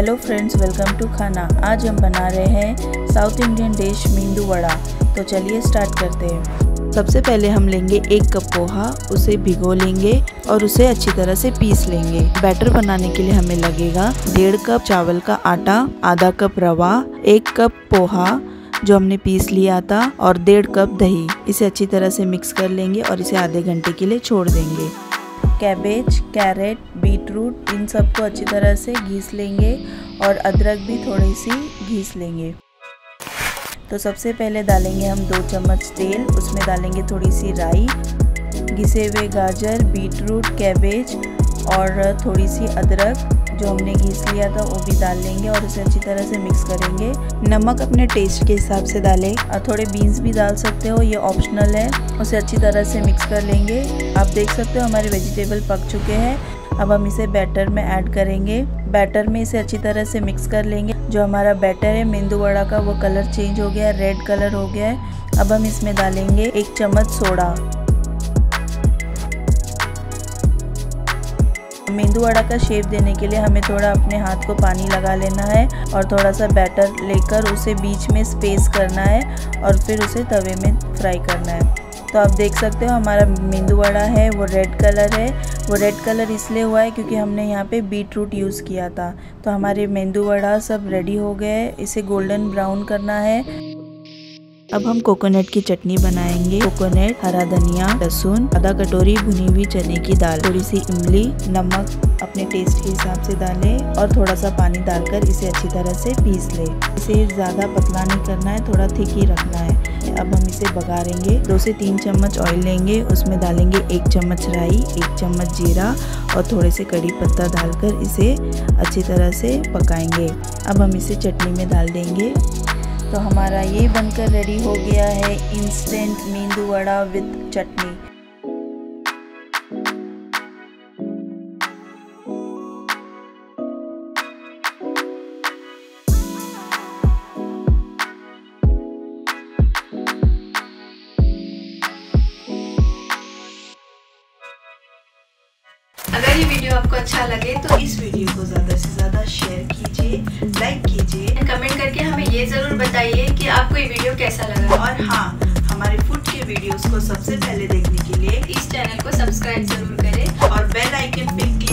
Hello friends welcome to खाना। आज हम बना रहे हैं South Indian dish medu vada. तो चलिए स्टार्ट करते हैं। सबसे पहले हम लेंगे एक कप पोहा, उसे भिगो लेंगे और उसे अच्छी तरह से पीस लेंगे। बैटर बनाने के लिए हमें लगेगा डेढ़ कप चावल का आटा, आधा कप रवा, एक कप पोहा, जो हमने पीस लिया था, और डेढ़ कप दही। इसे अच्छी तरह से मिक्स कर लेंगे और इसे आधे घंटे के लिए छोड़ देंगे। कैबेज कैरेट बीटरूट इन सबको अच्छी तरह से घीस लेंगे और अदरक भी थोड़ी सी घीस लेंगे। तो सबसे पहले डालेंगे हम दो चम्मच तेल, उसमें डालेंगे थोड़ी सी राई, घिसे हुए गाजर बीटरूट कैबेज और थोड़ी सी अदरक जो हमने घीस लिया था, वो भी डाल लेंगे और उसे अच्छी तरह से मिक्स करेंगे। नमक अपने टेस्ट के हिसाब से डालें। और थोड़े बीन्स भी डाल सकते हो, ये ऑप्शनल है। उसे अच्छी तरह से मिक्स कर लेंगे। आप देख सकते हो हमारे वेजिटेबल पक चुके हैं। अब हम इसे बैटर में ऐड करेंगे। बैटर में इसे अच्छी तरह से मिक्स कर लेंगे। जो हमारा बैटर है, मेंदू वड़ा का, वो कलर चेंज हो गया है रेड कलर हो गया है। अब हम इसमें डालेंगे एक चम्मच सोडा। मेंदू वड़ा का शेप देने के लिए हमें थोड़ा अपने हाथ को पानी लगा लेना है और थोड़ा सा बैटर लेकर उसे बीच में स्पेस करना है और फिर उसे तवे में फ्राई करना है। तो आप देख सकते हो हमारा मेंदू वड़ा है, वो रेड कलर है। वो रेड कलर इसलिए हुआ है क्योंकि हमने यहाँ पे बीट रूट यूज़ किया था। तो हमारे मेंदू वड़ा सब रेडी हो गए, इसे गोल्डन ब्राउन करना है। अब हम कोकोनट की चटनी बनाएँगे। कोकोनट, हरा धनिया, लहसुन, आधा कटोरी भुनी हुई चने की दाल। थोड़ी सी इमली, नमक, अपने टेस्ट के हिसाब से डालें और थोड़ा सा पानी डालकर इसे अच्छी तरह से पीस ले। इसे ज़्यादा पतला नहीं करना है, थोड़ा थिक ही रखना है। अब हम इसे बघारेंगे। दो से तीन चम्मच ऑयल लेंगे। उसमें डालेंगे एक चम्मच राई, एक चम्मच जीरा और थोड़े से कड़ी पत्ता डालकर इसे अच्छी तरह से पकाएँगे। अब हम इसे चटनी में डाल देंगे। तो हमारा ये बनकर रेडी हो गया है इंस्टेंट मेंदू वड़ा विद चटनी। अगर ये वीडियो आपको अच्छा लगे तो इस वीडियो को ज़्यादा से ज़्यादा शेयर कीजिए लाइक ये ज़रूर बताइए कि आपको ये वीडियो कैसा लगा। और हाँ हमारे फ़ूड के वीडियोस को सबसे पहले देखने के लिए इस चैनल को सब्सक्राइब ज़रूर करें। और बेल आइकन पे क्लिक